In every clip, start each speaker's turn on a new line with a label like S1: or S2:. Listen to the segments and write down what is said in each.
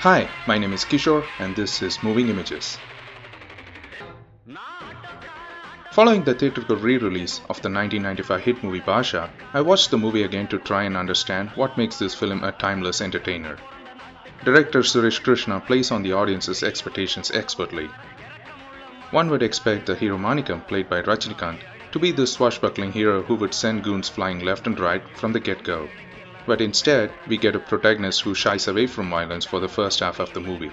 S1: Hi, my name is Kishore and this is Moving Images. Following the theatrical re-release of the 1995 hit movie Baasha, I watched the movie again to try and understand what makes this film a timeless entertainer. Director Suresh Krishna plays on the audience's expectations expertly. One would expect the hero Manikam, played by Rajinikanth, to be the swashbuckling hero who would send goons flying left and right from the get-go. But instead, we get a protagonist who shies away from violence for the first half of the movie.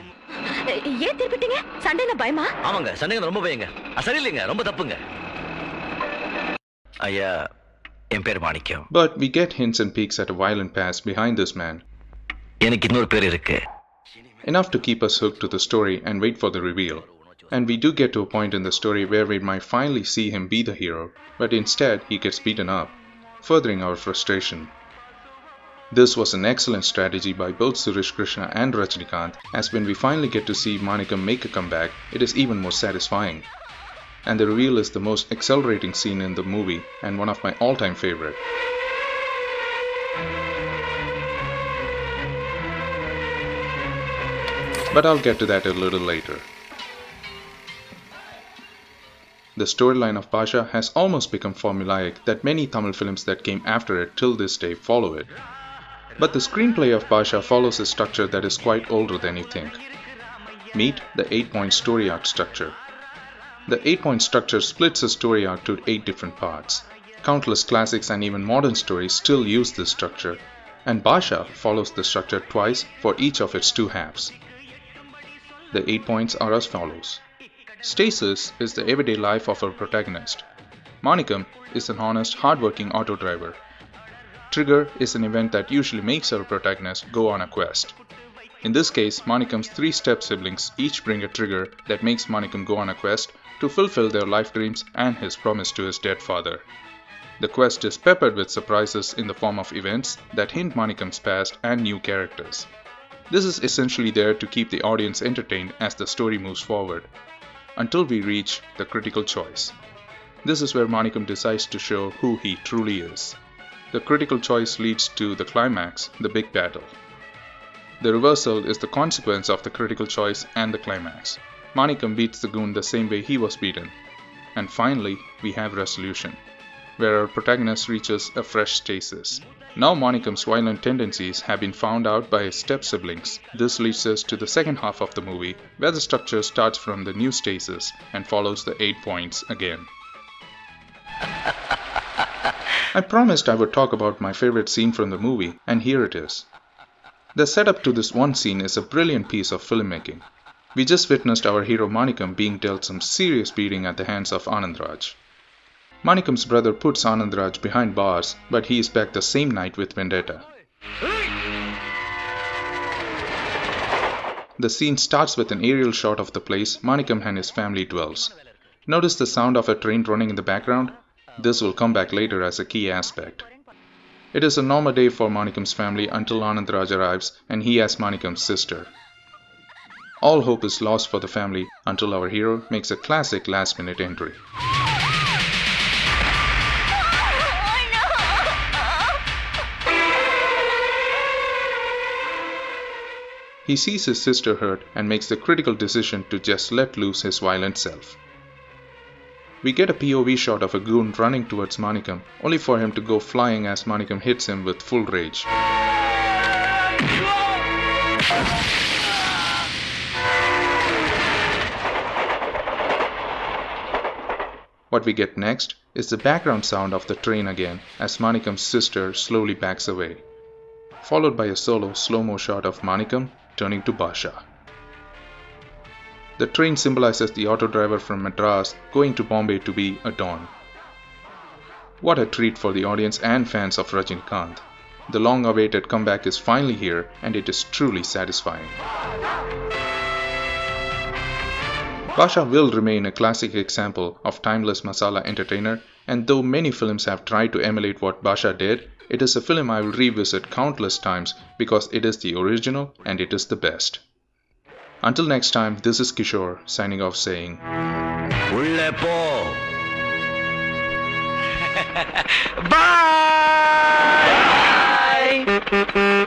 S2: ஏன் திருப்பிட்டீங்க சண்டையில பயமா
S3: ஆமாங்க சண்டைங்க ரொம்ப பயங்க அது சரியில்லைங்க ரொம்ப தப்புங்க ஐயா என் பேர் மாணிக்கம்
S1: But we get hints and peeks at a violent past behind this man,
S3: எனக்கு இன்னொரு பேர் இருக்கு
S1: enough to keep us hooked to the story and wait for the reveal. And we do get to a point in the story where we might finally see him be the hero, but instead he gets beaten up, furthering our frustration. This was an excellent strategy by both Suresh Krishna and Rajinikanth as when we finally get to see Manikam make a comeback, it is even more satisfying. And the reveal is the most accelerating scene in the movie and one of my all-time favorite. But I'll get to that a little later. The storyline of Baasha has almost become formulaic that many Tamil films that came after it till this day follow it. But the screenplay of Baasha follows a structure that is quite older than you think. Meet the 8 point story arc structure. The 8 point structure splits a story arc to 8 different parts. Countless classics and even modern stories still use this structure, and Baasha follows the structure twice for each of its two halves. The 8 points are as follows. Stasis is the everyday life of our protagonist. Manikam is an honest, hardworking auto driver. Trigger is an event that usually makes our protagonist go on a quest. In this case, Manikam's three step siblings each bring a trigger that makes Manikam go on a quest to fulfill their life dreams and his promise to his dead father. The quest is peppered with surprises in the form of events that hint Manikam's past and new characters. This is essentially there to keep the audience entertained as the story moves forward, until we reach the critical choice. This is where Manikam decides to show who he truly is. The critical choice leads to the climax, the big battle. The reversal is the consequence of the critical choice and the climax. Manikam beats the goon the same way he was beaten. And finally, we have resolution, where our protagonist reaches a fresh stasis. Now Manikam's violent tendencies have been found out by his step siblings. This leads us to the second half of the movie, where the structure starts from the new stasis and follows the 8 points again. I promised I would talk about my favorite scene from the movie, and here it is. The setup to this one scene is a brilliant piece of filmmaking. We just witnessed our hero Manikam being dealt some serious beating at the hands of Anandraj. Manikam's brother puts Anandraj behind bars, but he is back the same night with Vendetta. The scene starts with an aerial shot of the place Manikam and his family dwells. Notice the sound of a train running in the background? This will come back later as a key aspect. It is a normal day for Manikam's family until Anandraj arrives and he has Manikam's sister. All hope is lost for the family until our hero makes a classic last minute entry. He sees his sister hurt and makes the critical decision to just let loose his violent self. We get a POV shot of a goon running towards Manikam, only for him to go flying as Manikam hits him with full rage. What we get next is the background sound of the train again as Manikam's sister slowly backs away, followed by a solo slow mo shot of Manikam turning to Baasha. The train symbolizes the auto driver from Madras going to Bombay to be a Don. What a treat for the audience and fans of Rajinikanth. The long awaited comeback is finally here and it is truly satisfying. Baasha will remain a classic example of timeless masala entertainer and though many films have tried to emulate what Baasha did, it is a film I will revisit countless times because it is the original and it is the best. Until next time, this is Kishore signing off saying.
S3: Bye!
S2: Bye!